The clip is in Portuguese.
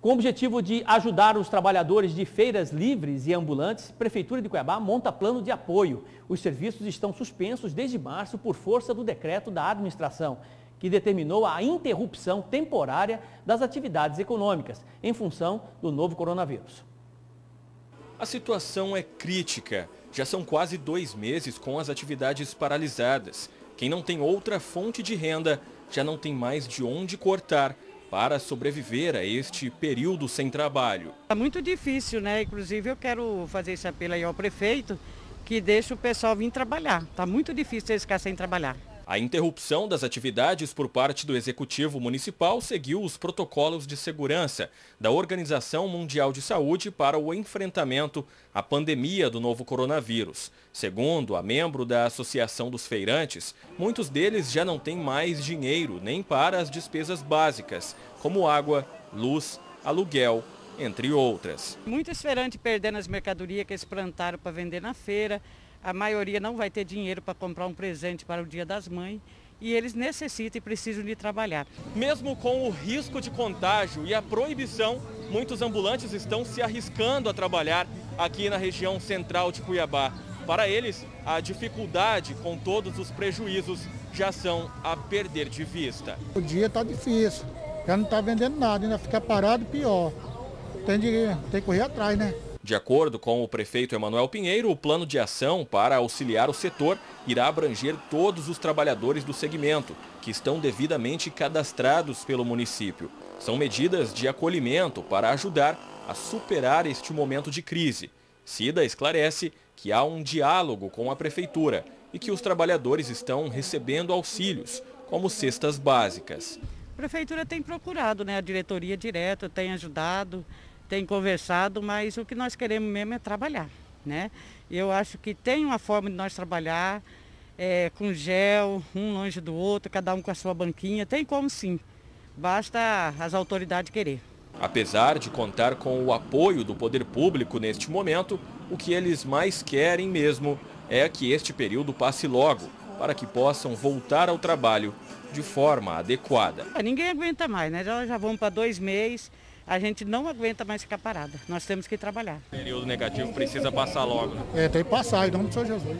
Com o objetivo de ajudar os trabalhadores de feiras livres e ambulantes, a Prefeitura de Cuiabá monta plano de apoio. Os serviços estão suspensos desde março por força do decreto da administração, que determinou a interrupção temporária das atividades econômicas em função do novo coronavírus. A situação é crítica. Já são quase dois meses com as atividades paralisadas. Quem não tem outra fonte de renda já não tem mais de onde cortar para sobreviver a este período sem trabalho. É muito difícil, né? Inclusive eu quero fazer esse apelo aí ao prefeito que deixe o pessoal vir trabalhar. Está muito difícil eles ficar sem trabalhar. A interrupção das atividades por parte do Executivo Municipal seguiu os protocolos de segurança da Organização Mundial de Saúde para o enfrentamento à pandemia do novo coronavírus. Segundo a membro da Associação dos Feirantes, muitos deles já não têm mais dinheiro nem para as despesas básicas, como água, luz, aluguel, entre outras. Muitos feirantes perdendo as mercadorias que eles plantaram para vender na feira, a maioria não vai ter dinheiro para comprar um presente para o Dia das Mães e eles necessitam e precisam de trabalhar. Mesmo com o risco de contágio e a proibição, muitos ambulantes estão se arriscando a trabalhar aqui na região central de Cuiabá. Para eles, a dificuldade com todos os prejuízos já são a perder de vista. O dia está difícil, já não está vendendo nada, ainda fica parado pior. Tem, de, tem que correr atrás, né? De acordo com o prefeito Emanuel Pinheiro, o plano de ação para auxiliar o setor irá abranger todos os trabalhadores do segmento, que estão devidamente cadastrados pelo município. São medidas de acolhimento para ajudar a superar este momento de crise. Cida esclarece que há um diálogo com a prefeitura e que os trabalhadores estão recebendo auxílios, como cestas básicas. A prefeitura tem procurado, né? a diretoria direto tem ajudado, tem conversado, mas o que nós queremos mesmo é trabalhar. Né? Eu acho que tem uma forma de nós trabalhar é, com gel, um longe do outro, cada um com a sua banquinha. Tem como sim, basta as autoridades querer. Apesar de contar com o apoio do poder público neste momento, o que eles mais querem mesmo é que este período passe logo, para que possam voltar ao trabalho de forma adequada. Ninguém aguenta mais, né? Já, já vamos para dois meses a gente não aguenta mais ficar parada. Nós temos que trabalhar. O período negativo precisa passar logo. Né? É, tem que passar, em nome do Senhor Jesus.